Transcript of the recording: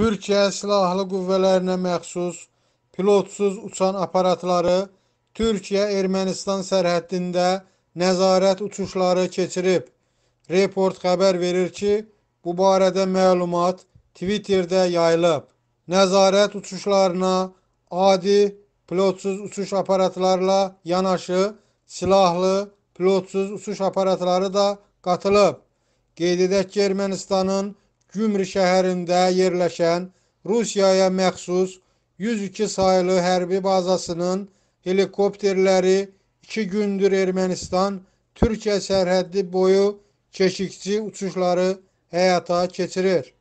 Türkiyə Silahlı Qüvvələrinə məxsus pilotsuz uçan aparatları Türkiyə-Ermənistan sərhəddində nəzarət uçuşları keçirib. Report xəbər verir ki, bu barədə məlumat Twitterdə yayılıb. Nəzarət uçuşlarına adi pilotsuz uçuş aparatlarla yanaşı silahlı pilotsuz uçuş aparatları da qatılıb. Qeyd edək ki, Ermənistanın Gümrü şəhərində yerləşən Rusiyaya məxsus 102 saylı hərbi bazasının helikopterləri 2 gündür Ermənistan Türkiyə sərhəddi boyu keşikçi uçuşları həyata keçirir.